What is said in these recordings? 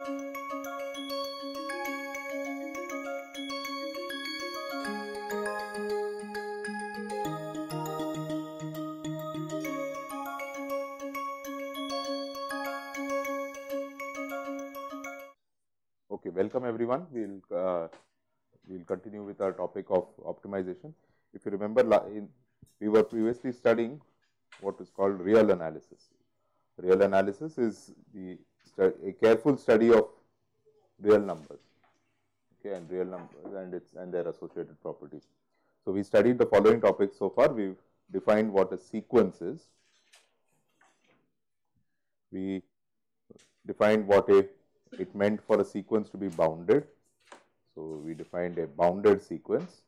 Okay, welcome everyone. We'll uh, we'll continue with our topic of optimization. If you remember, in, we were previously studying what is called real analysis. Real analysis is the a careful study of real numbers, okay, and real numbers and its and their associated properties. So we studied the following topics so far. We've defined what a sequence is. We defined what a it meant for a sequence to be bounded. So, we defined a bounded sequence.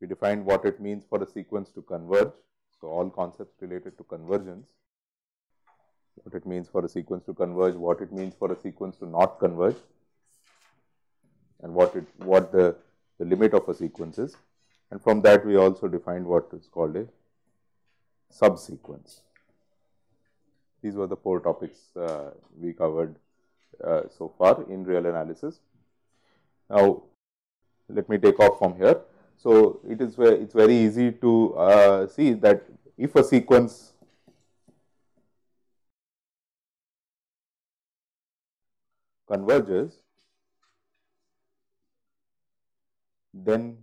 We defined what it means for a sequence to converge. So, all concepts related to convergence, what it means for a sequence to converge, what it means for a sequence to not converge and what it what the, the limit of a sequence is. And from that we also defined what is called a subsequence. These were the four topics uh, we covered uh, so far in real analysis. Now, let me take off from here. So, it is very, it's very easy to uh, see that if a sequence converges, then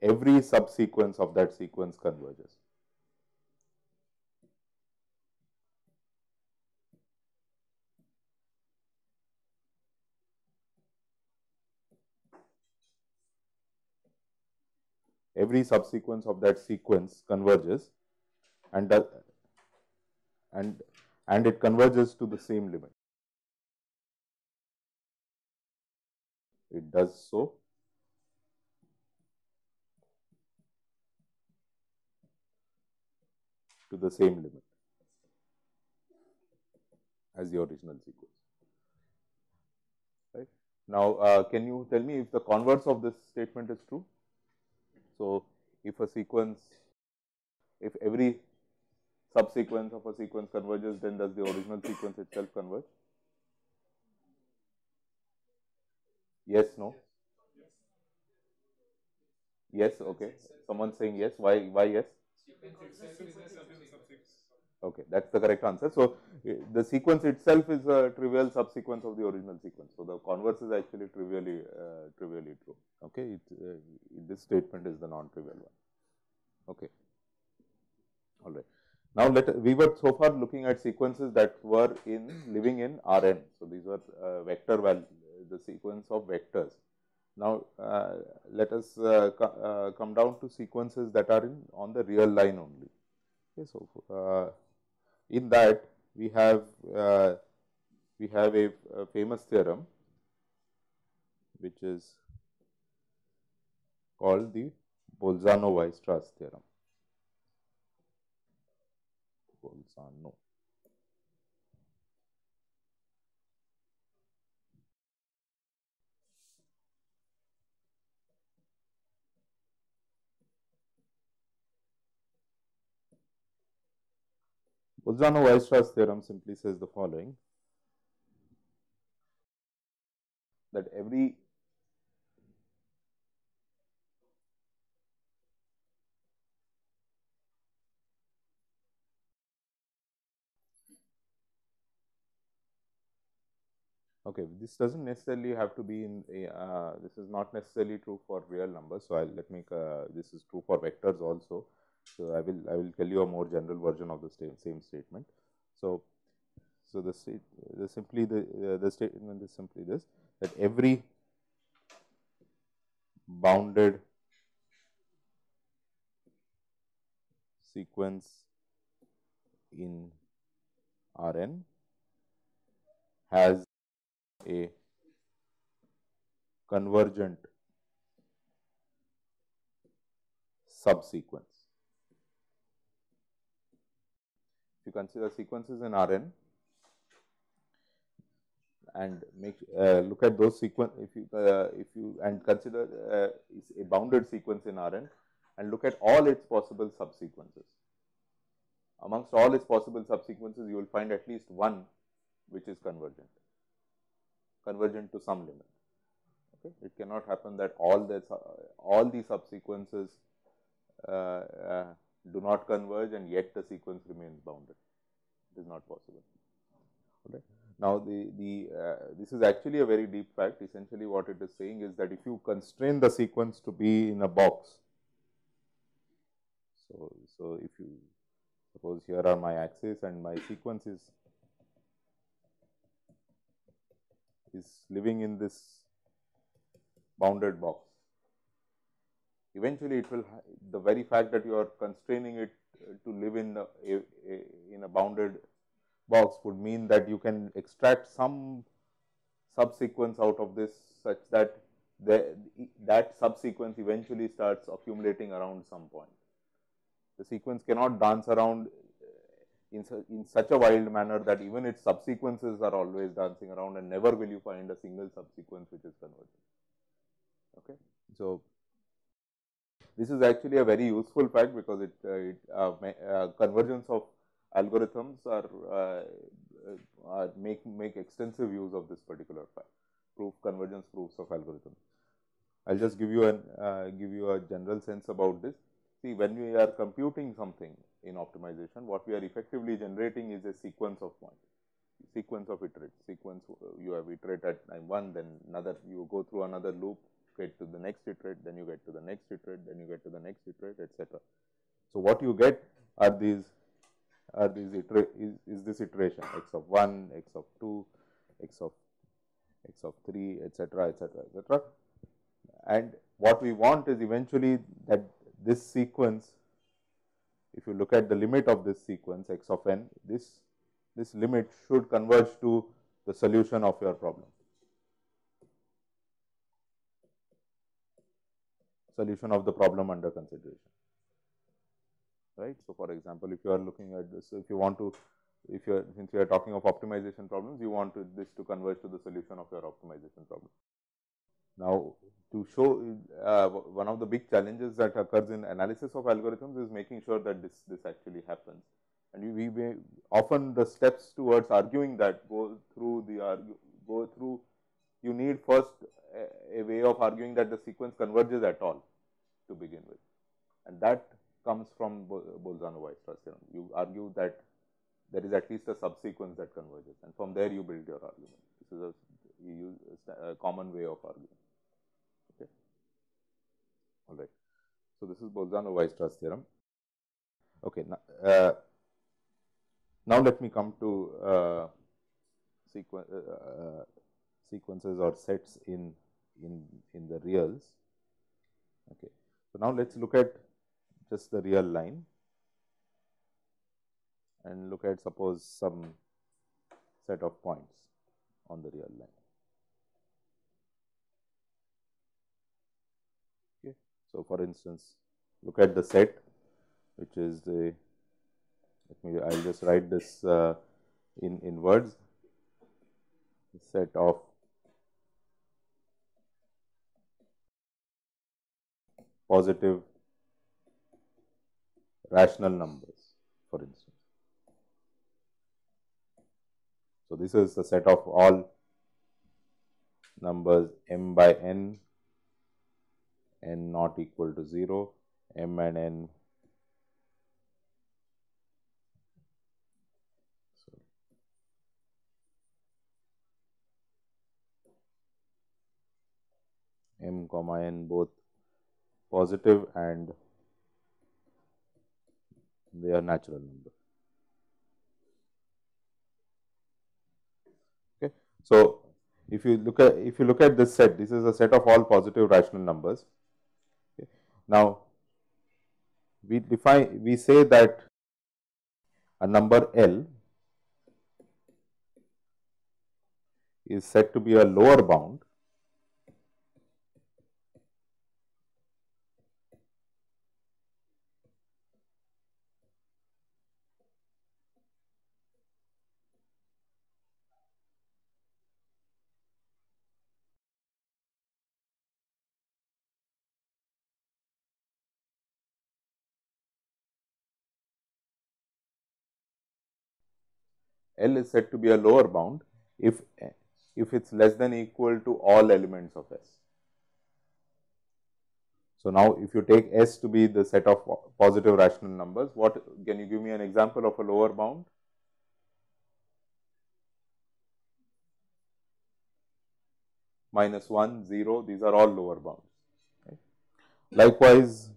every subsequence of that sequence converges. every subsequence of that sequence converges and that and and it converges to the same limit. It does so. to the same limit as the original sequence. Right. Now, uh, can you tell me if the converse of this statement is true? So, if a sequence, if every subsequence of a sequence converges, then does the original sequence itself converge? Yes, no? Yes, okay. Someone saying yes. Why? Why yes? Okay, that's the correct answer. So, the sequence itself is a trivial subsequence of the original sequence. So, the converse is actually trivially uh, trivially true. Okay, it, uh, this statement is the non-trivial one. Okay, all right. Now, let we were so far looking at sequences that were in living in Rn. So, these were uh, vector the sequence of vectors. Now, uh, let us uh, co uh, come down to sequences that are in on the real line only. Okay, so, uh, in that we have uh, we have a, a, famous theorem which is called the Bolzano-Weierstrass theorem. Bolzano. Bolzano-Weierstrass theorem simply says the following that every Okay, this doesn't necessarily have to be in a, uh, this is not necessarily true for real numbers. So, I'll let me, uh, this is true for vectors also. So, I will I will tell you a more general version of the same statement. So, so the, the simply the uh, the statement is simply this that every bounded sequence in Rn has a convergent subsequence. If you consider sequences in Rn and make uh, look at those sequence if you uh, if you and consider uh, a bounded sequence in Rn and look at all its possible subsequences. amongst all its possible subsequences, you will find at least one which is convergent, convergent to some limit. Okay. It cannot happen that all the all the subsequences uh, uh, do not converge and yet the sequence remains bounded. It is not possible. Okay. Now, the, the uh, this is actually a very deep fact. Essentially, what it is saying is that if you constrain the sequence to be in a box, so, so if you suppose here are my axes and my sequence is is living in this bounded box. Eventually, it will the very fact that you are constraining it uh, to live in a, a, a in a bounded box would mean that you can extract some subsequence out of this such that the, that subsequence eventually starts accumulating around some point. The sequence cannot dance around in, su in such a wild manner that even its subsequences are always dancing around and never will you find a single subsequence which is convergent. Okay. So, this is actually a very useful fact because it, uh, it uh, uh, convergence of algorithms are, uh, are make make extensive use of this particular fact proof convergence proofs of algorithms. I'll just give you an uh, give you a general sense about this. See, when we are computing something in optimization, what we are effectively generating is a sequence of points, sequence of iterates, sequence you have iterate at time 1, then another you go through another loop, get to the next iterate, then you get to the next iterate, then you get to the next iterate, etc. So, what you get are these are these iter is, is this iteration x of 1, x of 2, x of x of 3, etc., etc., etc. And what we want is eventually that this sequence, if you look at the limit of this sequence x of n, this this limit should converge to the solution of your problem. Solution of the problem under consideration right. So, for example, if you are looking at this, if you want to, if you are, since we are talking of optimization problems, you want to, this to converge to the solution of your optimization problem. Now, to show uh, one of the big challenges that occurs in analysis of algorithms is making sure that this, this actually happens. And we may often the steps towards arguing that go through the argue, go through, you need first a, a way of arguing that the sequence converges at all to begin with. And that comes from Bolzano-Weierstrass theorem. You argue that there is at least a subsequence that converges and from there you build your argument. This is a, a common way of arguing. All right. So, this is Bolzano-Weierstrass theorem. Okay. Now, uh, now, let me come to uh, sequen uh, sequences or sets in in in the reals. Okay. So, now let us look at just the real line and look at suppose some set of points on the real line. Okay. So, for instance, look at the set which is the let me I will just write this uh, in in words set of positive rational numbers for instance. So, this is the set of all numbers m by n, n not equal to 0, m and n m comma n both positive and they are natural number. Okay. So, if you look at if you look at this set, this is a set of all positive rational numbers. Now, we define we say that a number L is said to be a lower bound L is said to be a lower bound if if it's less than equal to all elements of S. So, now if you take S to be the set of positive rational numbers, what can you give me an example of a lower bound? Minus 1, 0, these are all lower bounds. Likewise,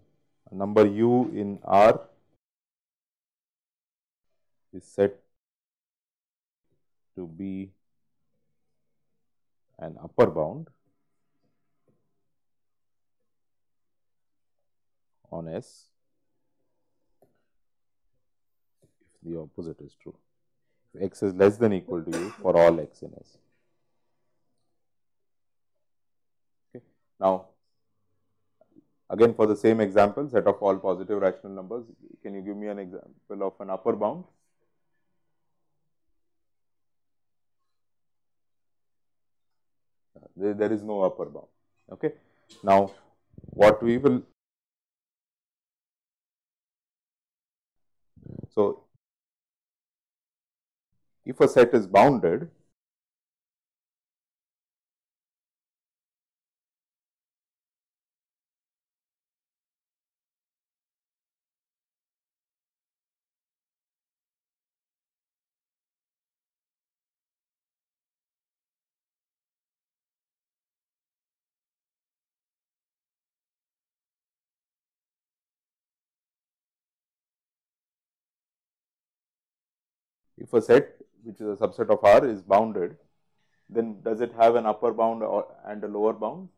number u in R is set to be an upper bound on S if the opposite is true. If x is less than equal to u for all x in S. Okay. Now, again for the same example set of all positive rational numbers, can you give me an example of an upper bound? There, there is no upper bound. Okay. Now, what we will So, if a set is bounded, if a set which is a subset of R is bounded, then does it have an upper bound or, and a lower bound?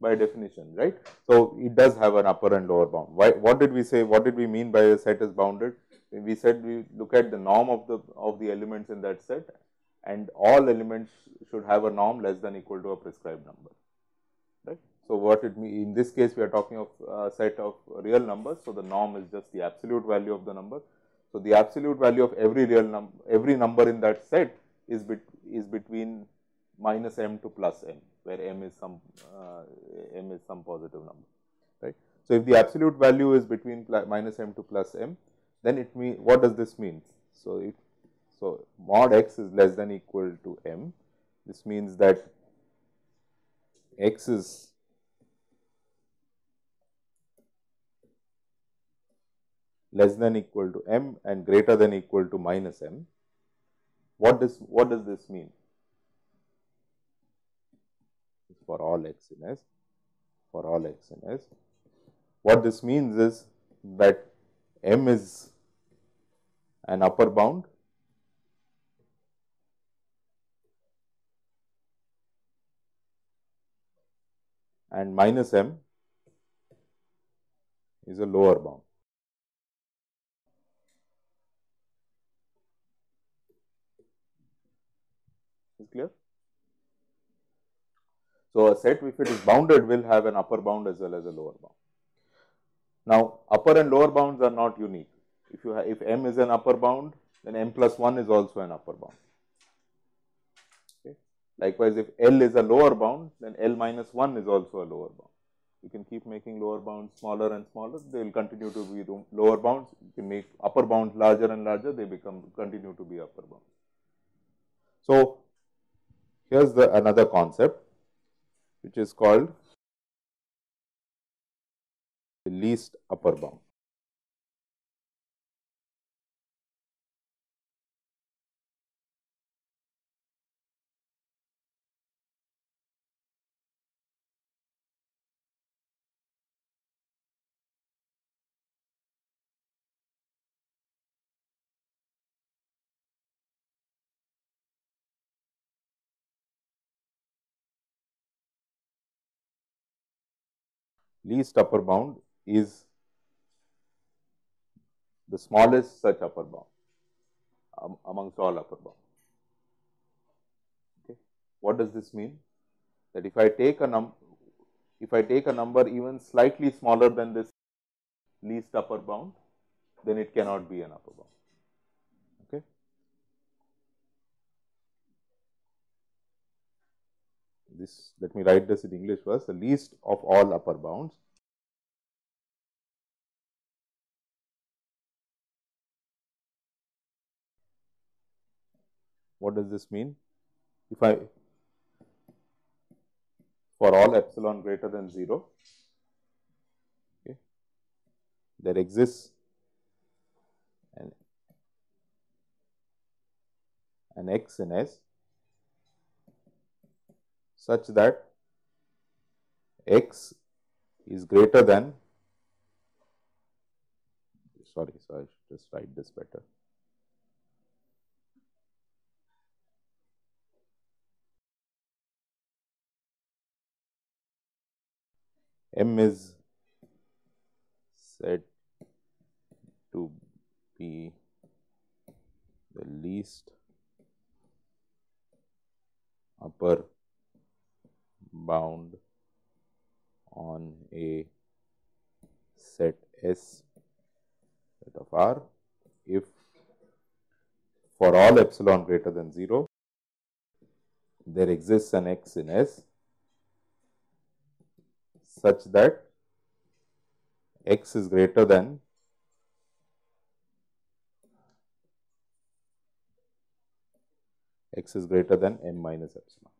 By definition, right? So, it does have an upper and lower bound. Why, what did we say? What did we mean by a set is bounded? We said we look at the norm of the of the elements in that set and all elements should have a norm less than equal to a prescribed number. So, what it mean in this case we are talking of a set of real numbers. So, the norm is just the absolute value of the number. So, the absolute value of every real number every number in that set is bet is between minus m to plus m where m is some uh, m is some positive number right. So, if the absolute value is between minus m to plus m then it mean what does this mean? So, it so mod x is less than equal to m this means that x is less than equal to m and greater than equal to minus m. What does what does this mean? For all x in S, for all x in S. What this means is that m is an upper bound and minus m is a lower bound. is clear. So, a set if it is bounded will have an upper bound as well as a lower bound. Now, upper and lower bounds are not unique. If you have, if m is an upper bound, then m plus 1 is also an upper bound. Okay. Likewise, if L is a lower bound, then L minus 1 is also a lower bound. You can keep making lower bounds smaller and smaller, they will continue to be lower bounds. You can make upper bounds larger and larger, they become continue to be upper bounds. So, here is the another concept which is called the least upper bound. Least upper bound is the smallest such upper bound um, amongst all upper bounds. Okay. What does this mean? That if I take a num if I take a number even slightly smaller than this least upper bound, then it cannot be an upper bound. this let me write this in English first the least of all upper bounds. What does this mean? If I for all epsilon greater than 0 okay, there exists an, an x in S such that x is greater than sorry, so I should just write this better. M is said to be the least upper bound on a set S set of R if for all epsilon greater than 0 there exists an x in S such that x is greater than x is greater than m minus epsilon.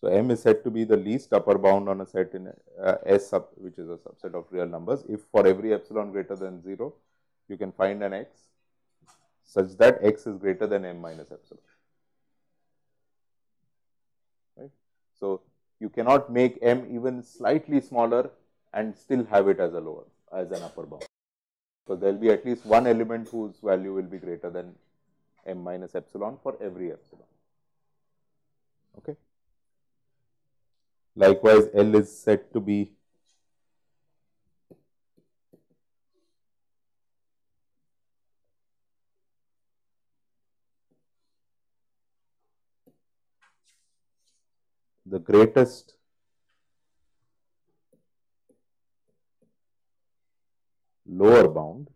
So, m is said to be the least upper bound on a set in uh, S sub which is a subset of real numbers. If for every epsilon greater than 0, you can find an x such that x is greater than m minus epsilon. So, you cannot make m even slightly smaller and still have it as a lower as an upper bound. So, there will be at least one element whose value will be greater than m minus epsilon for every epsilon. Okay. Likewise, L is said to be the greatest lower bound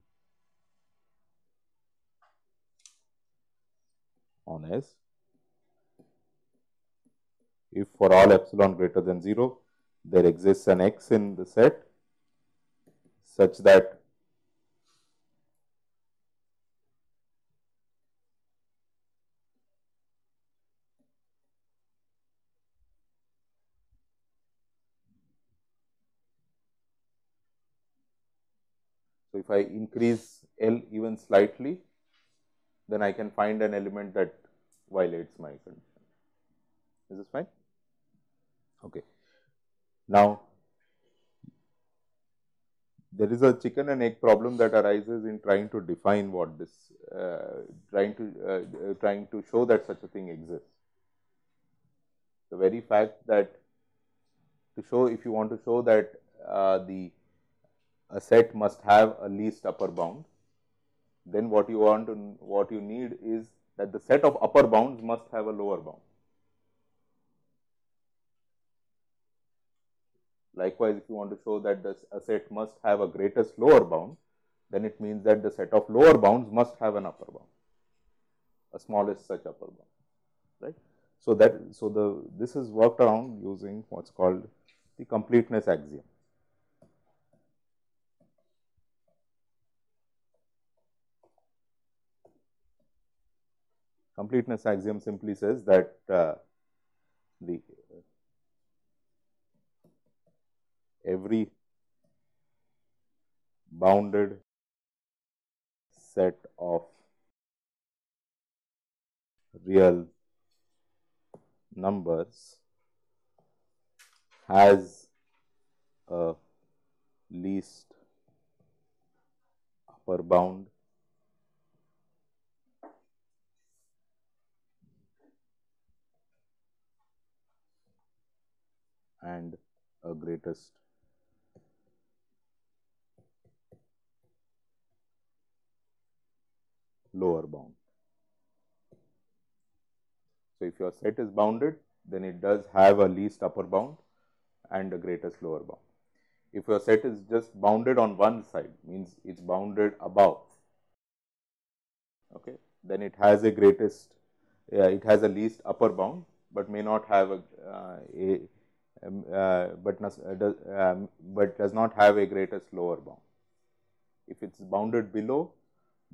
on S if for all epsilon greater than 0, there exists an x in the set such that So, if I increase L even slightly, then I can find an element that violates my condition. Is this fine? Okay. Now, there is a chicken and egg problem that arises in trying to define what this, uh, trying to uh, uh, trying to show that such a thing exists. The very fact that to show if you want to show that uh, the a set must have a least upper bound, then what you want to what you need is that the set of upper bounds must have a lower bound. Likewise, if you want to show that the set must have a greatest lower bound, then it means that the set of lower bounds must have an upper bound, a smallest such upper bound, right. So, that so the this is worked around using what is called the completeness axiom. Completeness axiom simply says that uh, the every bounded set of real numbers has a least upper bound. And a greatest lower bound. So, if your set is bounded, then it does have a least upper bound and a greatest lower bound. If your set is just bounded on one side, means it is bounded above, okay, then it has a greatest, uh, it has a least upper bound, but may not have a, uh, a um, uh, but, uh, does, um, but does not have a greatest lower bound. If it is bounded below,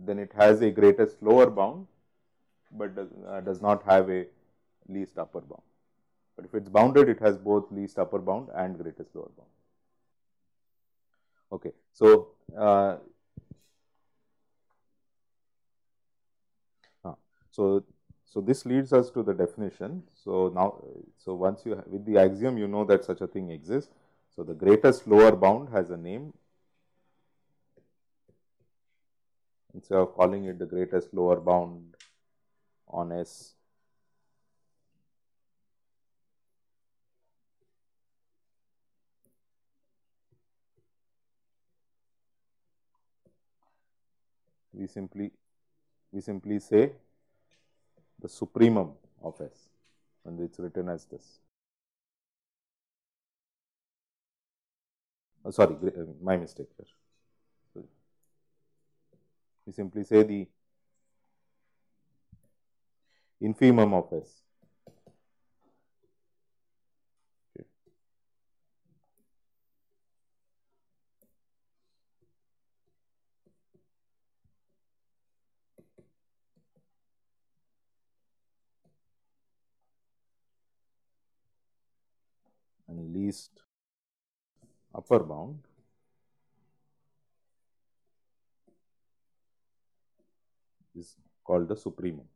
then it has a greatest lower bound, but does, uh, does not have a least upper bound. But if it is bounded, it has both least upper bound and greatest lower bound. Okay. So, uh, so so this leads us to the definition. So now, so once you with the axiom, you know that such a thing exists. So the greatest lower bound has a name. Instead of calling it the greatest lower bound on S, we simply we simply say the supremum of S and it is written as this. Oh, sorry, my mistake here. We simply say the infimum of S. and least upper bound is called the supremum.